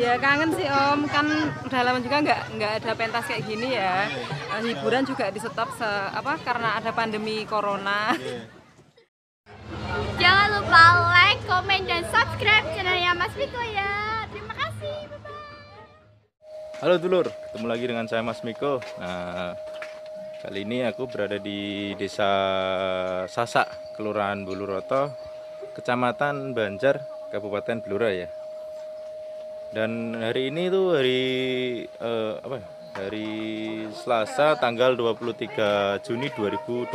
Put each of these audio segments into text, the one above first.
Ya kangen sih Om, kan udah lama juga nggak nggak ada pentas kayak gini ya. Eh, Hiburan juga di stop se apa karena ada pandemi corona. Jangan lupa like, komen, dan subscribe channelnya Mas Miko ya. Terima kasih. Bye-bye. Halo dulur, ketemu lagi dengan saya Mas Miko. Nah, kali ini aku berada di Desa Sasak, Kelurahan Buluroto, Kecamatan Banjar, Kabupaten Blora ya. Dan hari ini tuh hari eh, apa? ya? Hari Selasa tanggal 23 Juni 2020.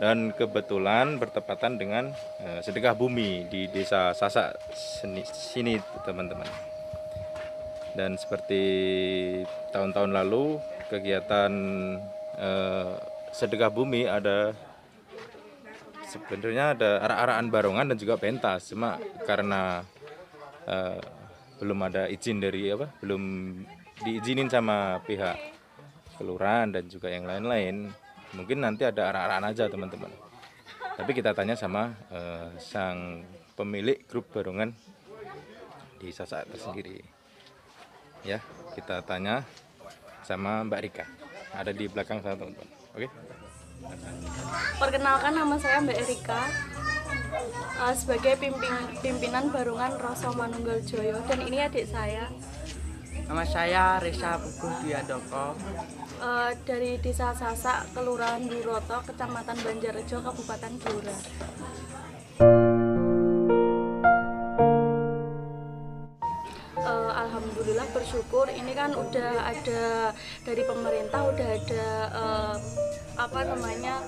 Dan kebetulan bertepatan dengan eh, sedekah bumi di Desa Sasak sini, teman-teman. Dan seperti tahun-tahun lalu, kegiatan eh, sedekah bumi ada sebenarnya ada arak-arakan barongan dan juga pentas. Cuma karena eh, belum ada izin dari apa, belum diizinin sama pihak kelurahan dan juga yang lain-lain. Mungkin nanti ada arak-arakan aja teman-teman. Tapi kita tanya sama eh, sang pemilik grup barongan di Sasak tersendiri. Ya kita tanya sama Mbak Rika. Ada di belakang sana teman-teman. Oke? Perkenalkan nama saya Mbak Erika eh, sebagai pimpin- pimpinan Barungan Roso Manunggal Joyo dan ini adik saya Nama saya Risa Puguh Dwiandoko. eh, dari Desa Sasak, Kelurahan Buroto, Kecamatan Banjarrejo, Kabupaten Blora. Alhamdulillah bersyukur. Ini kan udah ada dari pemerintah udah ada eh, apa namanya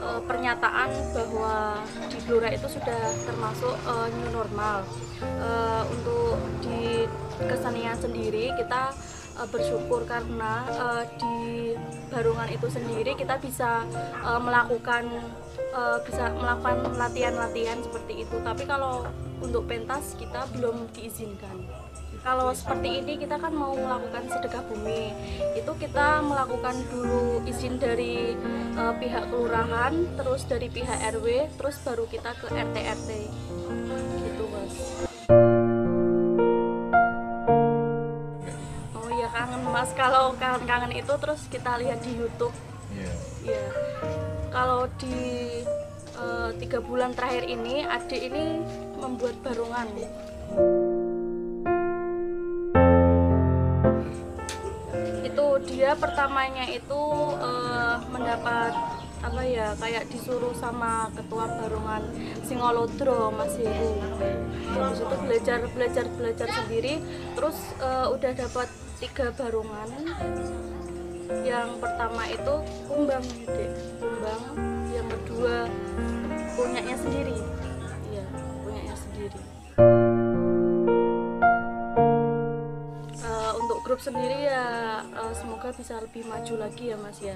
eh, pernyataan bahwa di Blora itu sudah termasuk eh, new normal. Eh, untuk di kesenian sendiri kita bersyukur karena eh, di Barungan itu sendiri kita bisa eh, melakukan eh, bisa melakukan latihan-latihan seperti itu. Tapi kalau untuk pentas kita belum diizinkan kalau seperti ini kita kan mau melakukan sedekah bumi. Itu kita melakukan dulu izin dari eh, pihak kelurahan terus dari pihak RW terus baru kita ke RT RT gitu mas. Oh iya kangen mas. Kalau kangen-kangen itu terus kita lihat di YouTube. Iya. Kalau di eh, tiga bulan terakhir ini, adik ini membuat barungan. Pertamanya itu eh, mendapat apa ya kayak disuruh sama ketua barungan Singolodro Mas Heru. Terus itu belajar belajar belajar sendiri, terus eh, udah dapat tiga barungan yang pertama itu kumbang dek kumbang yang kedua punyanya sendiri grup sendiri ya eh, semoga bisa lebih maju lagi ya mas ya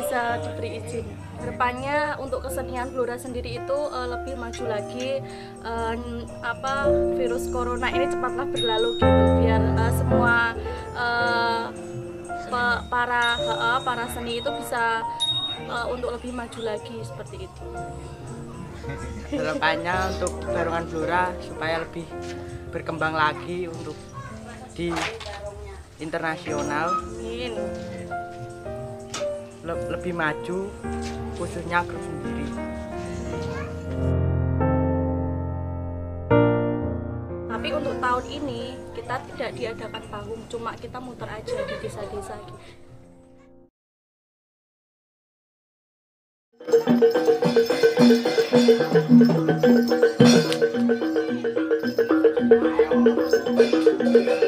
bisa diberi izin ke depannya untuk kesenian Blora sendiri itu eh, lebih maju lagi n- apa virus corona ini cepatlah berlalu gitu biar eh, semua eh, pe- para ha, para seni itu bisa eh, untuk lebih maju lagi seperti itu. Harapannya untuk Barungan Blora supaya lebih berkembang lagi untuk di internasional. Le lebih maju khususnya grup sendiri. Tapi untuk tahun ini kita tidak diadakan panggung cuma kita muter aja di desa-desa Thank you.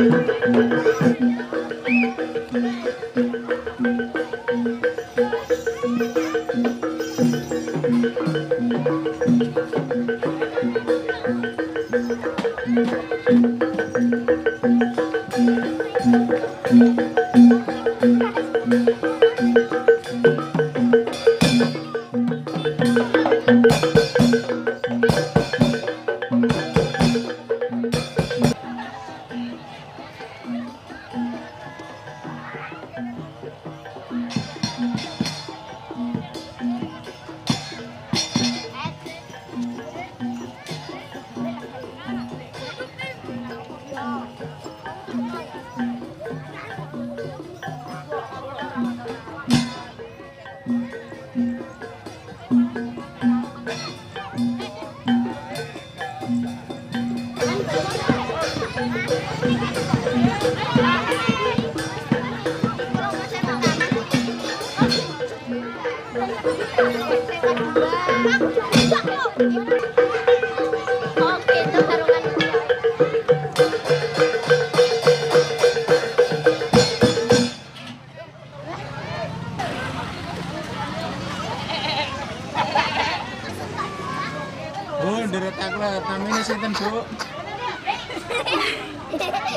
gitu. Oke,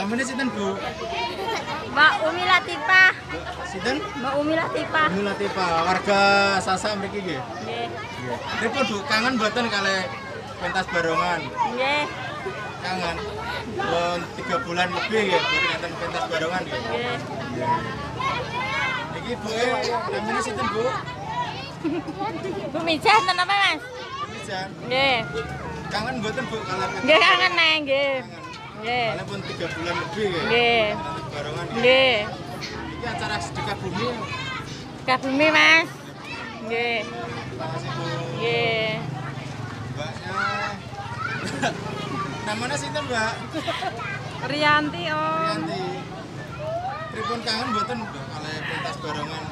Namanya sinten, Bu? Mbak Umi Latifah, Sinten? Mbak Umi Latifah. Umi Latifah, warga Sasa mriki nggih. Nggih. Nggih. Bu, kangen mboten kalih pentas barongan? Nggih. Kangen. Pun tiga bulan lebih ya, buat ngeten pentas barongan ya. Nggih. Iki Bu, e, namanya sinten, Bu? Bu Mijah enten apa, Mas? Bisa. Nggih. Kangen mboten Bu pentas Nggih kangen neng, nggih. Nggih. Kalih pun tiga bulan lebih ya. Nggih. Barongan ya. Nggih. Iki acara sedekah bumi. Kabumi, Mas. Nggih. Terima kasih Bu. Nggih. Mbaknya. Namanya sinten, Mbak? Rianti om Yanti. Pripun kangen mboten Mbak kalih pentas barongan?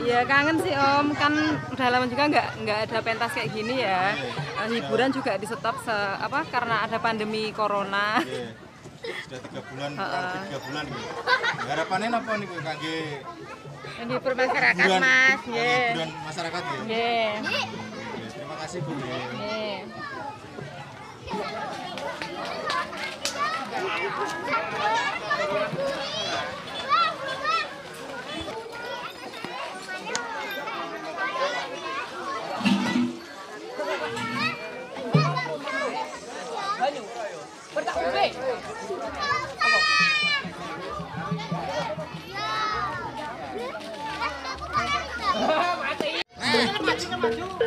Iya kangen sih om kan udah lama juga nggak nggak ada pentas kayak gini ya Eh, hiburan juga di stop se apa karena ada pandemi corona Nggih. Sudah tiga bulan, kurang tiga bulan gitu. Harapannya apa nih kangge Menghibur masyarakat, Mas. hiburan masyarakat ya? Nggih. Nggih, Terima kasih Bu. nggih.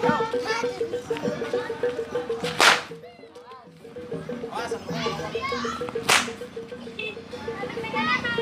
Thank you.